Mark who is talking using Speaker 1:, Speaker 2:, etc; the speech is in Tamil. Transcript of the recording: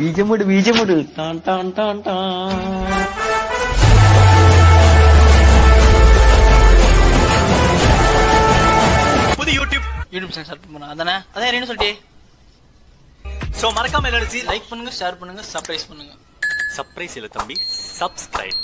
Speaker 1: பீஜமுடு பீஜமுடு டான் டான் டான் டான்.
Speaker 2: புது யூடியூப்.
Speaker 3: யூடியூப் சேனல் ஸ்டார்ட் பண்ணா அதானே? அதான் என்ன சொல்லிட்டே?
Speaker 2: சோ மறக்காம எல்லாரும்
Speaker 3: லைக் பண்ணுங்க ஷேர் பண்ணுங்க சர்ப்ரைஸ் பண்ணுங்க.
Speaker 2: சர்ப்ரைஸ் இல்ல தம்பி. சப்ஸ்கிரைப்